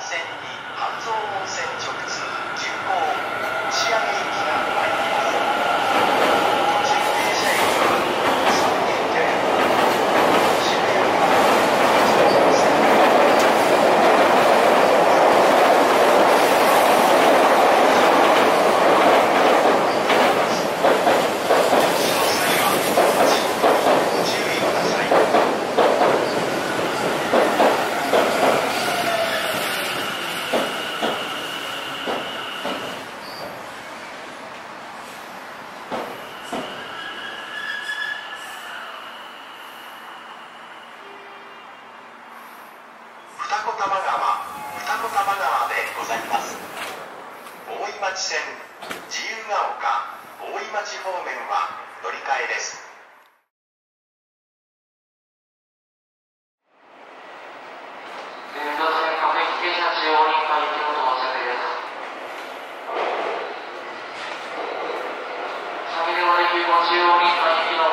線に半蔵温泉直子玉川二子玉川でございます。大井町線自由が丘大井町方面は乗り換えです。中央に行きます。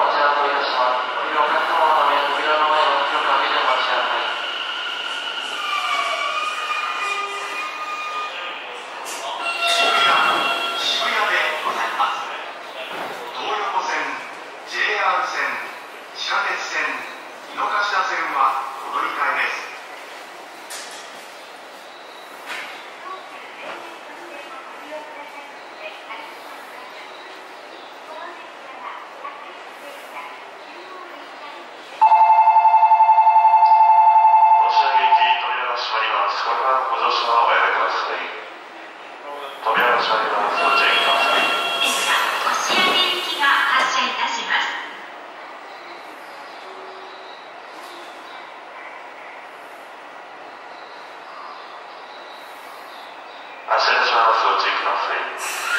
下鉄線井の頭線はお乗り換えです。ご乗車はおやめください。扉が閉まります。ご注意ください。ですが、押上行きが発車いたします。発車いたします。ご注意ください。